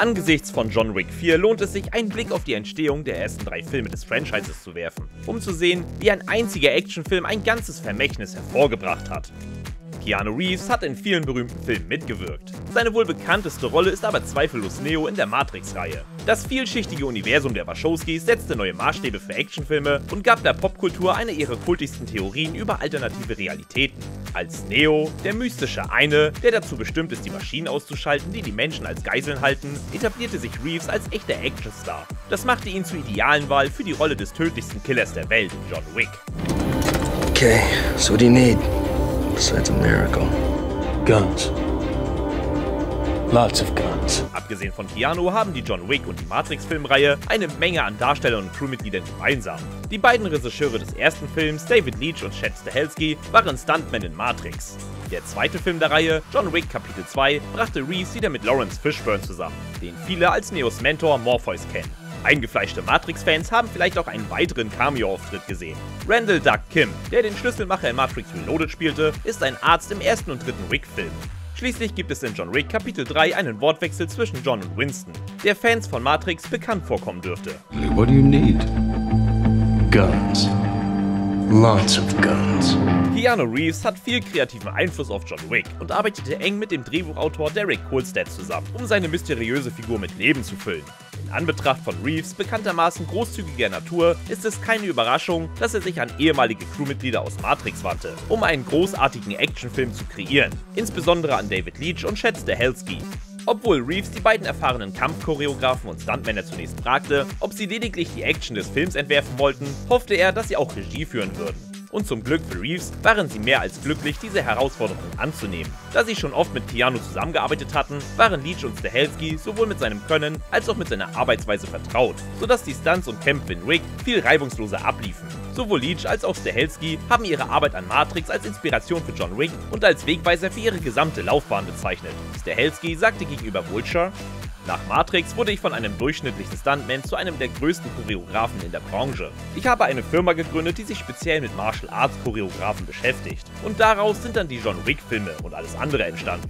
Angesichts von John Wick 4 lohnt es sich, einen Blick auf die Entstehung der ersten drei Filme des Franchises zu werfen, um zu sehen, wie ein einziger Actionfilm ein ganzes Vermächtnis hervorgebracht hat. Keanu Reeves hat in vielen berühmten Filmen mitgewirkt. Seine wohl bekannteste Rolle ist aber zweifellos Neo in der Matrix-Reihe. Das vielschichtige Universum der Wachowskis setzte neue Maßstäbe für Actionfilme und gab der Popkultur eine ihrer kultigsten Theorien über alternative Realitäten. Als Neo, der mystische eine, der dazu bestimmt ist, die Maschinen auszuschalten, die die Menschen als Geiseln halten, etablierte sich Reeves als echter Actionstar. Das machte ihn zur idealen Wahl für die Rolle des tödlichsten Killers der Welt, John Wick. Okay, so you need? Besides a miracle. Guns. Lots of guns. Abgesehen von Keanu haben die John Wick und die Matrix-Filmreihe eine Menge an Darstellern und Crewmitgliedern gemeinsam. Die beiden Regisseure des ersten Films, David Leach und Chad Stahelski, waren Stuntmen in Matrix. Der zweite Film der Reihe, John Wick Kapitel 2, brachte Reeves wieder mit Lawrence Fishburne zusammen, den viele als Neos Mentor Morpheus kennen. Eingefleischte Matrix-Fans haben vielleicht auch einen weiteren Cameo-Auftritt gesehen. Randall Duck Kim, der den Schlüsselmacher in Matrix Reloaded spielte, ist ein Arzt im ersten und dritten Wick-Film. Schließlich gibt es in John Wick Kapitel 3 einen Wortwechsel zwischen John und Winston, der Fans von Matrix bekannt vorkommen dürfte. What do you need? Guns. Lots of guns. Keanu Reeves hat viel kreativen Einfluss auf John Wick und arbeitete eng mit dem Drehbuchautor Derek Kolstad zusammen, um seine mysteriöse Figur mit Leben zu füllen. In Anbetracht von Reeves bekanntermaßen großzügiger Natur ist es keine Überraschung, dass er sich an ehemalige Crewmitglieder aus Matrix wandte, um einen großartigen Actionfilm zu kreieren, insbesondere an David Leach und Chad Stahelski. Obwohl Reeves die beiden erfahrenen Kampfchoreografen und Stuntmänner zunächst fragte, ob sie lediglich die Action des Films entwerfen wollten, hoffte er, dass sie auch Regie führen würden und zum Glück für Reeves waren sie mehr als glücklich, diese Herausforderung anzunehmen. Da sie schon oft mit Keanu zusammengearbeitet hatten, waren Leach und Stahelski sowohl mit seinem Können als auch mit seiner Arbeitsweise vertraut, sodass die Stunts und Kämpfe in Wick viel reibungsloser abliefen. Sowohl Leach als auch Stahelski haben ihre Arbeit an Matrix als Inspiration für John Wick und als Wegweiser für ihre gesamte Laufbahn bezeichnet. Stahelski sagte gegenüber Vulture, nach Matrix wurde ich von einem durchschnittlichen Stuntman zu einem der größten Choreografen in der Branche. Ich habe eine Firma gegründet, die sich speziell mit Martial Arts Choreografen beschäftigt. Und daraus sind dann die John Wick Filme und alles andere entstanden.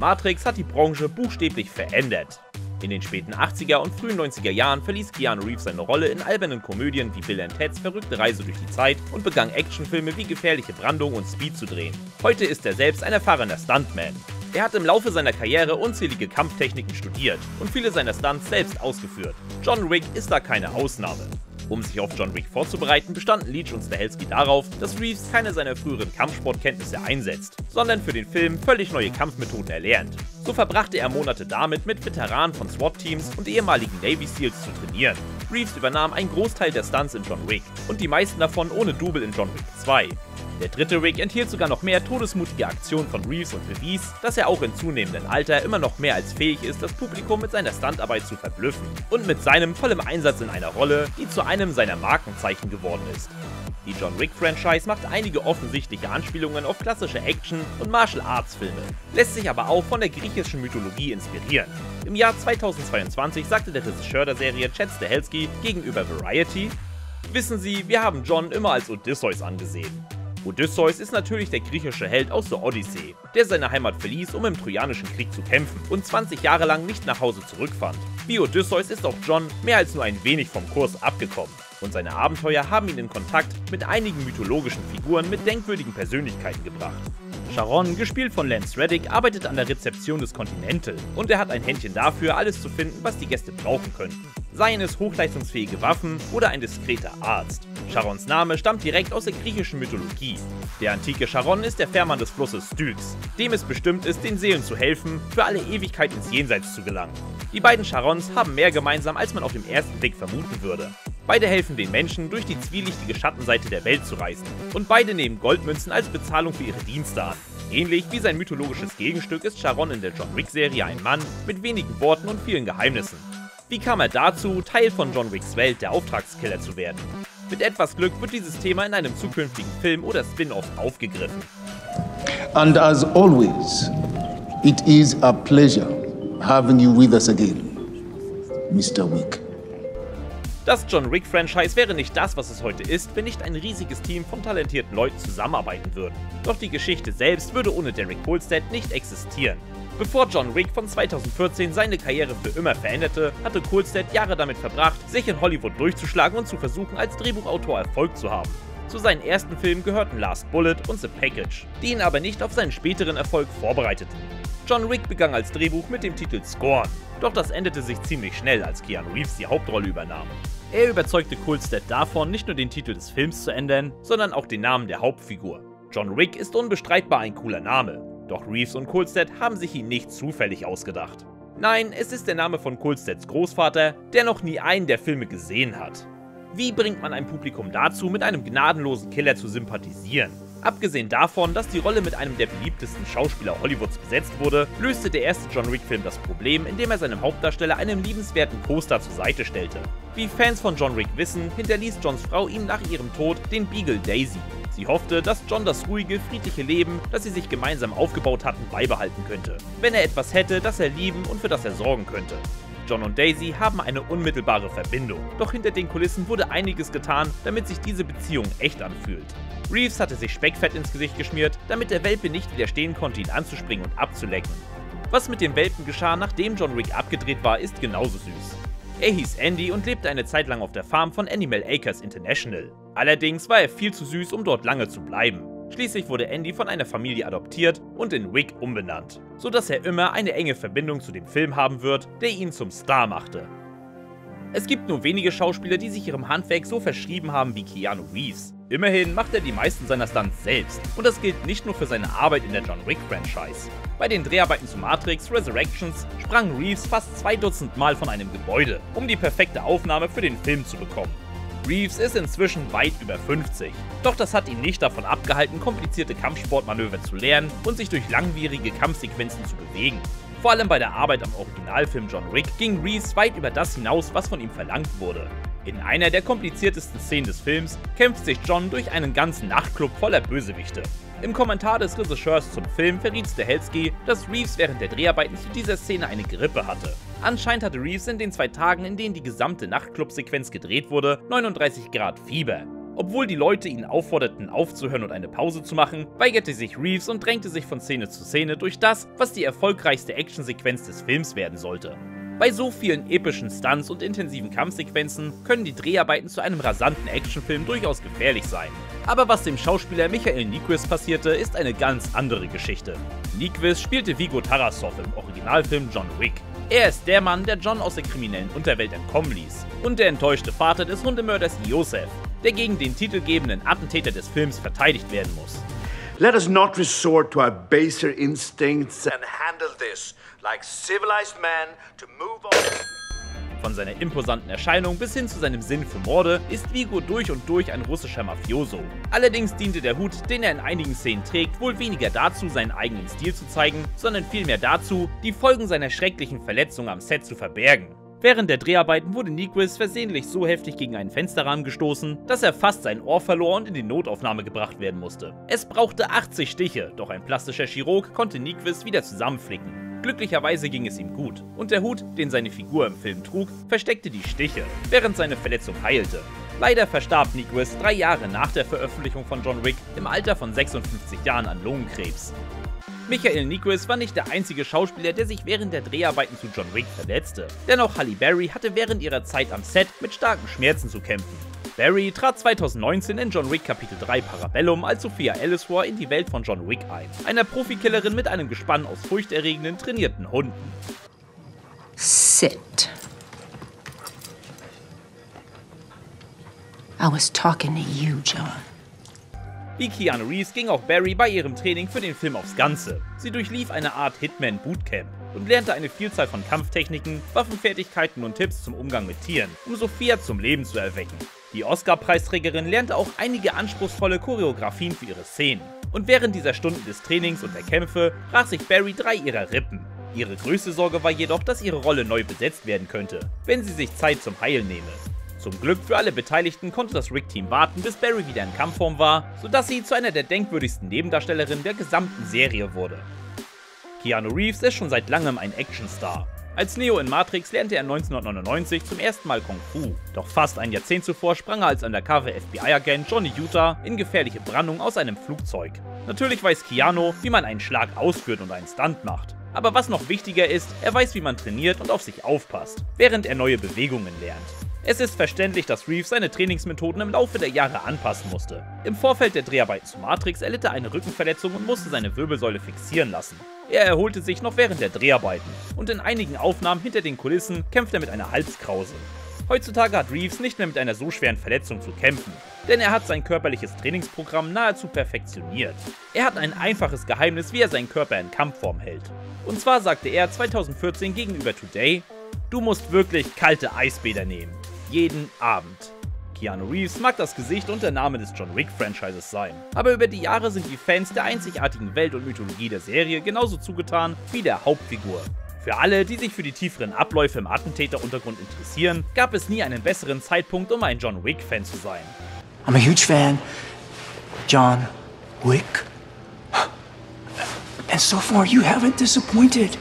Matrix hat die Branche buchstäblich verändert. In den späten 80er und frühen 90er Jahren verließ Keanu Reeves seine Rolle in albernen Komödien wie Bill Ted's verrückte Reise durch die Zeit und begann Actionfilme wie Gefährliche Brandung und Speed zu drehen. Heute ist er selbst ein erfahrener Stuntman. Er hat im Laufe seiner Karriere unzählige Kampftechniken studiert und viele seiner Stunts selbst ausgeführt. John Wick ist da keine Ausnahme. Um sich auf John Wick vorzubereiten, bestanden Leach und Stahelski darauf, dass Reeves keine seiner früheren Kampfsportkenntnisse einsetzt, sondern für den Film völlig neue Kampfmethoden erlernt. So verbrachte er Monate damit, mit Veteranen von SWAT-Teams und ehemaligen Navy Seals zu trainieren. Reeves übernahm einen Großteil der Stunts in John Wick und die meisten davon ohne Double in John Wick 2. Der dritte Rig enthielt sogar noch mehr todesmutige Aktionen von Reeves und bewies, dass er auch in zunehmendem Alter immer noch mehr als fähig ist, das Publikum mit seiner Stuntarbeit zu verblüffen und mit seinem vollem Einsatz in einer Rolle, die zu einem seiner Markenzeichen geworden ist. Die John Wick-Franchise macht einige offensichtliche Anspielungen auf klassische Action- und Martial-Arts-Filme, lässt sich aber auch von der griechischen Mythologie inspirieren. Im Jahr 2022 sagte der Regisseur der Serie Chad Stahelski gegenüber Variety, Wissen Sie, wir haben John immer als Odysseus angesehen. Odysseus ist natürlich der griechische Held aus der Odyssee, der seine Heimat verließ, um im Trojanischen Krieg zu kämpfen und 20 Jahre lang nicht nach Hause zurückfand. Wie Odysseus ist auch John mehr als nur ein wenig vom Kurs abgekommen. Und seine Abenteuer haben ihn in Kontakt mit einigen mythologischen Figuren mit denkwürdigen Persönlichkeiten gebracht. Sharon, gespielt von Lance Reddick, arbeitet an der Rezeption des Continental und er hat ein Händchen dafür, alles zu finden, was die Gäste brauchen könnten. Seien es hochleistungsfähige Waffen oder ein diskreter Arzt. Charons Name stammt direkt aus der griechischen Mythologie. Der antike Charon ist der Fährmann des Flusses Styx, dem es bestimmt ist, den Seelen zu helfen, für alle Ewigkeit ins Jenseits zu gelangen. Die beiden Charons haben mehr gemeinsam, als man auf den ersten Blick vermuten würde. Beide helfen den Menschen, durch die zwielichtige Schattenseite der Welt zu reisen. Und beide nehmen Goldmünzen als Bezahlung für ihre Dienste an. Ähnlich wie sein mythologisches Gegenstück ist Charon in der John Wick-Serie ein Mann mit wenigen Worten und vielen Geheimnissen. Wie kam er dazu, Teil von John Wicks Welt der Auftragskiller zu werden? Mit etwas Glück wird dieses Thema in einem zukünftigen Film oder Spin-off aufgegriffen. And as always, it is a pleasure having you with us again, Mr. Wick. Das John Wick-Franchise wäre nicht das, was es heute ist, wenn nicht ein riesiges Team von talentierten Leuten zusammenarbeiten würden. Doch die Geschichte selbst würde ohne Derek Kolstad nicht existieren. Bevor John Wick von 2014 seine Karriere für immer veränderte, hatte Kolstad Jahre damit verbracht, sich in Hollywood durchzuschlagen und zu versuchen, als Drehbuchautor Erfolg zu haben. Zu seinen ersten Filmen gehörten Last Bullet und The Package, die ihn aber nicht auf seinen späteren Erfolg vorbereiteten. John Wick begann als Drehbuch mit dem Titel Scorn, doch das endete sich ziemlich schnell, als Keanu Reeves die Hauptrolle übernahm. Er überzeugte Kolstad davon, nicht nur den Titel des Films zu ändern, sondern auch den Namen der Hauptfigur. John Wick ist unbestreitbar ein cooler Name, doch Reeves und Kolstad haben sich ihn nicht zufällig ausgedacht. Nein, es ist der Name von Kolstads Großvater, der noch nie einen der Filme gesehen hat. Wie bringt man ein Publikum dazu, mit einem gnadenlosen Killer zu sympathisieren? Abgesehen davon, dass die Rolle mit einem der beliebtesten Schauspieler Hollywoods besetzt wurde, löste der erste John Wick-Film das Problem, indem er seinem Hauptdarsteller einen liebenswerten Poster zur Seite stellte. Wie Fans von John Wick wissen, hinterließ Johns Frau ihm nach ihrem Tod den Beagle Daisy. Sie hoffte, dass John das ruhige, friedliche Leben, das sie sich gemeinsam aufgebaut hatten, beibehalten könnte, wenn er etwas hätte, das er lieben und für das er sorgen könnte. John und Daisy haben eine unmittelbare Verbindung, doch hinter den Kulissen wurde einiges getan, damit sich diese Beziehung echt anfühlt. Reeves hatte sich Speckfett ins Gesicht geschmiert, damit der Welpe nicht widerstehen konnte, ihn anzuspringen und abzulecken. Was mit dem Welpen geschah, nachdem John Wick abgedreht war, ist genauso süß. Er hieß Andy und lebte eine Zeit lang auf der Farm von Animal Acres International. Allerdings war er viel zu süß, um dort lange zu bleiben. Schließlich wurde Andy von einer Familie adoptiert und in Wick umbenannt, sodass er immer eine enge Verbindung zu dem Film haben wird, der ihn zum Star machte. Es gibt nur wenige Schauspieler, die sich ihrem Handwerk so verschrieben haben wie Keanu Reeves. Immerhin macht er die meisten seiner Stunts selbst und das gilt nicht nur für seine Arbeit in der John Wick Franchise. Bei den Dreharbeiten zu Matrix Resurrections sprang Reeves fast zwei Dutzend Mal von einem Gebäude, um die perfekte Aufnahme für den Film zu bekommen. Reeves ist inzwischen weit über 50. Doch das hat ihn nicht davon abgehalten, komplizierte Kampfsportmanöver zu lernen und sich durch langwierige Kampfsequenzen zu bewegen. Vor allem bei der Arbeit am Originalfilm John Wick ging Reeves weit über das hinaus, was von ihm verlangt wurde. In einer der kompliziertesten Szenen des Films kämpft sich John durch einen ganzen Nachtclub voller Bösewichte. Im Kommentar des Regisseurs zum Film verriet Stahelski, dass Reeves während der Dreharbeiten zu dieser Szene eine Grippe hatte. Anscheinend hatte Reeves in den zwei Tagen, in denen die gesamte Nachtclub-Sequenz gedreht wurde, 39 Grad Fieber. Obwohl die Leute ihn aufforderten, aufzuhören und eine Pause zu machen, weigerte sich Reeves und drängte sich von Szene zu Szene durch das, was die erfolgreichste Actionsequenz des Films werden sollte. Bei so vielen epischen Stunts und intensiven Kampfsequenzen können die Dreharbeiten zu einem rasanten Actionfilm durchaus gefährlich sein. Aber was dem Schauspieler Michael Nyquist passierte, ist eine ganz andere Geschichte. Nyquist spielte Vigo Tarasov im Originalfilm John Wick. Er ist der Mann, der John aus der kriminellen Unterwelt entkommen ließ und der enttäuschte Vater des Hundemörders Josef, der gegen den titelgebenden Attentäter des Films verteidigt werden muss. Let us not resort to our baser instincts and handle this like civilized men to move on. Von seiner imposanten Erscheinung bis hin zu seinem Sinn für Morde ist Vigo durch und durch ein russischer Mafioso. Allerdings diente der Hut, den er in einigen Szenen trägt, wohl weniger dazu, seinen eigenen Stil zu zeigen, sondern vielmehr dazu, die Folgen seiner schrecklichen Verletzung am Set zu verbergen. Während der Dreharbeiten wurde Nyquist versehentlich so heftig gegen einen Fensterrahmen gestoßen, dass er fast sein Ohr verlor und in die Notaufnahme gebracht werden musste. Es brauchte 80 Stiche, doch ein plastischer Chirurg konnte Nyquist wieder zusammenflicken. Glücklicherweise ging es ihm gut und der Hut, den seine Figur im Film trug, versteckte die Stiche, während seine Verletzung heilte. Leider verstarb Nyquist drei Jahre nach der Veröffentlichung von John Wick im Alter von 56 Jahren an Lungenkrebs. Michael Nyquist war nicht der einzige Schauspieler, der sich während der Dreharbeiten zu John Wick verletzte. Dennoch Halle Berry hatte während ihrer Zeit am Set mit starken Schmerzen zu kämpfen. Barry trat 2019 in John Wick Kapitel 3 Parabellum als Sophia Ellisrohr in die Welt von John Wick ein, einer Profikillerin mit einem Gespann aus furchterregenden, trainierten Hunden. Sit. I was talking to you, John. Wie Keanu Reeves ging auch Barry bei ihrem Training für den Film aufs Ganze. Sie durchlief eine Art Hitman Bootcamp und lernte eine Vielzahl von Kampftechniken, Waffenfertigkeiten und Tipps zum Umgang mit Tieren, um Sophia zum Leben zu erwecken. Die Oscar-Preisträgerin lernte auch einige anspruchsvolle Choreografien für ihre Szenen. Und während dieser Stunden des Trainings und der Kämpfe brach sich Barry drei ihrer Rippen. Ihre größte Sorge war jedoch, dass ihre Rolle neu besetzt werden könnte, wenn sie sich Zeit zum Heilen nehme. Zum Glück für alle Beteiligten konnte das Rick-Team warten, bis Barry wieder in Kampfform war, sodass sie zu einer der denkwürdigsten Nebendarstellerinnen der gesamten Serie wurde. Keanu Reeves ist schon seit langem ein Actionstar. Als Neo in Matrix lernte er 1999 zum ersten Mal Kung Fu. Doch fast ein Jahrzehnt zuvor sprang er als undercover FBI-Agent Johnny Utah in gefährliche Brandung aus einem Flugzeug. Natürlich weiß Keanu, wie man einen Schlag ausführt und einen Stunt macht. Aber was noch wichtiger ist, er weiß, wie man trainiert und auf sich aufpasst, während er neue Bewegungen lernt. Es ist verständlich, dass Reeves seine Trainingsmethoden im Laufe der Jahre anpassen musste. Im Vorfeld der Dreharbeiten zu Matrix erlitt er eine Rückenverletzung und musste seine Wirbelsäule fixieren lassen. Er erholte sich noch während der Dreharbeiten und in einigen Aufnahmen hinter den Kulissen kämpft er mit einer Halskrause. Heutzutage hat Reeves nicht mehr mit einer so schweren Verletzung zu kämpfen, denn er hat sein körperliches Trainingsprogramm nahezu perfektioniert. Er hat ein einfaches Geheimnis, wie er seinen Körper in Kampfform hält. Und zwar sagte er 2014 gegenüber Today, du musst wirklich kalte Eisbäder nehmen. Jeden Abend. Keanu Reeves mag das Gesicht und der Name des John Wick Franchises sein, aber über die Jahre sind die Fans der einzigartigen Welt und Mythologie der Serie genauso zugetan wie der Hauptfigur. Für alle, die sich für die tieferen Abläufe im Attentäteruntergrund interessieren, gab es nie einen besseren Zeitpunkt, um ein John Wick-Fan zu sein. I'm a huge fan. John Wick. And so far you haven't disappointed.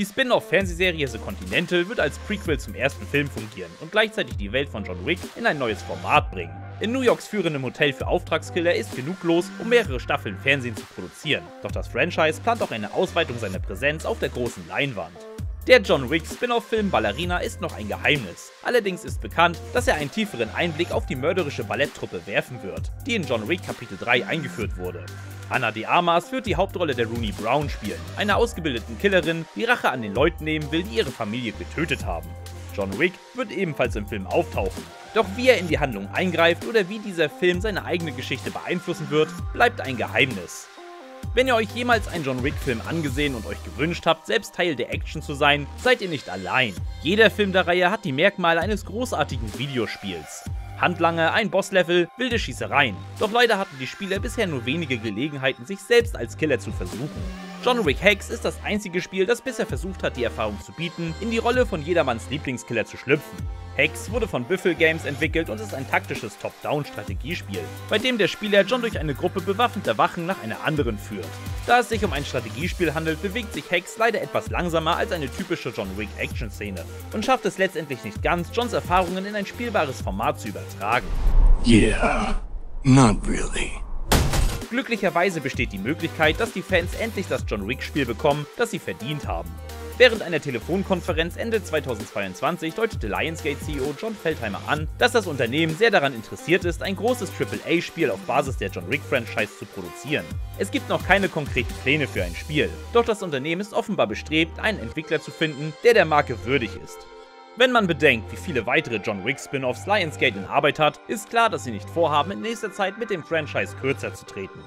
Die Spin-off-Fernsehserie The Continental wird als Prequel zum ersten Film fungieren und gleichzeitig die Welt von John Wick in ein neues Format bringen. In New Yorks führendem Hotel für Auftragskiller ist genug los, um mehrere Staffeln Fernsehen zu produzieren. Doch das Franchise plant auch eine Ausweitung seiner Präsenz auf der großen Leinwand. Der John Wick Spin-off-Film Ballerina ist noch ein Geheimnis. Allerdings ist bekannt, dass er einen tieferen Einblick auf die mörderische Balletttruppe werfen wird, die in John Wick Kapitel 3 eingeführt wurde. Anna de Armas wird die Hauptrolle der Rooney Brown spielen, einer ausgebildeten Killerin, die Rache an den Leuten nehmen will, die ihre Familie getötet haben. John Wick wird ebenfalls im Film auftauchen. Doch wie er in die Handlung eingreift oder wie dieser Film seine eigene Geschichte beeinflussen wird, bleibt ein Geheimnis. Wenn ihr euch jemals einen John Wick-Film angesehen und euch gewünscht habt, selbst Teil der Action zu sein, seid ihr nicht allein. Jeder Film der Reihe hat die Merkmale eines großartigen Videospiels. Handlanger, ein Bosslevel, wilde Schießereien. Doch leider hatten die Spieler bisher nur wenige Gelegenheiten, sich selbst als Killer zu versuchen. John Wick Hex ist das einzige Spiel, das bisher versucht hat, die Erfahrung zu bieten, in die Rolle von jedermanns Lieblingskiller zu schlüpfen. Hex wurde von Büffel Games entwickelt und ist ein taktisches Top-Down-Strategiespiel, bei dem der Spieler John durch eine Gruppe bewaffneter Wachen nach einer anderen führt. Da es sich um ein Strategiespiel handelt, bewegt sich Hex leider etwas langsamer als eine typische John Wick-Action-Szene und schafft es letztendlich nicht ganz, Johns Erfahrungen in ein spielbares Format zu übertragen. Yeah, not really. Glücklicherweise besteht die Möglichkeit, dass die Fans endlich das John Wick-Spiel bekommen, das sie verdient haben. Während einer Telefonkonferenz Ende 2022 deutete Lionsgate-CEO John Feldheimer an, dass das Unternehmen sehr daran interessiert ist, ein großes AAA-Spiel auf Basis der John Wick-Franchise zu produzieren. Es gibt noch keine konkreten Pläne für ein Spiel, doch das Unternehmen ist offenbar bestrebt, einen Entwickler zu finden, der der Marke würdig ist. Wenn man bedenkt, wie viele weitere John Wick Spin-offs Lionsgate in Arbeit hat, ist klar, dass sie nicht vorhaben, in nächster Zeit mit dem Franchise kürzer zu treten.